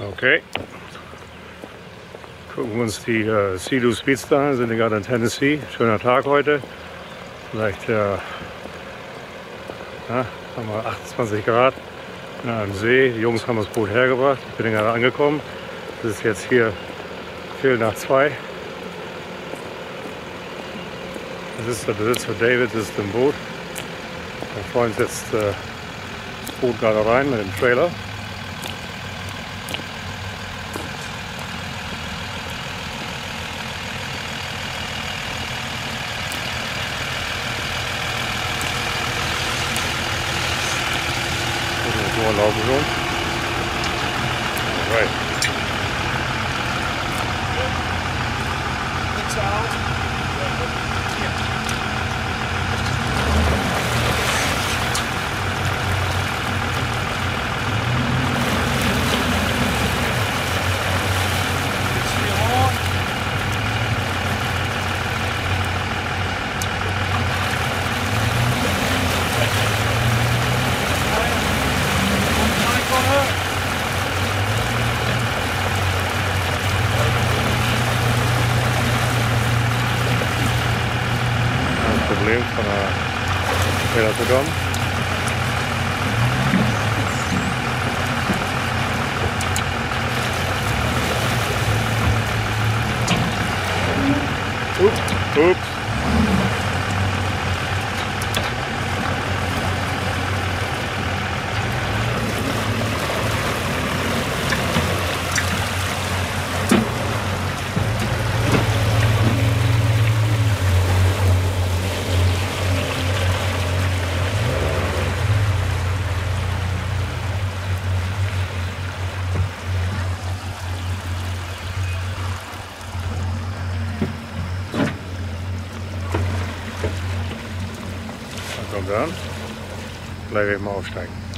Okay. Gucken wir uns die äh, Sea-Doo Speedster an. Sind gerade in Tennessee. Schöner Tag heute. Vielleicht äh, ja, haben wir 28 Grad ja, am See. Die Jungs haben das Boot hergebracht. Ich bin gerade angekommen. Das ist jetzt hier Viertel nach zwei. Das ist der Besitzer David, das ist im Boot. Wir freuen uns jetzt äh, das Boot gerade rein mit dem Trailer. going overboard. All right. Thanks, レームかなヘラトガン Oop, oop. dan. Blijf even maar afstijgen.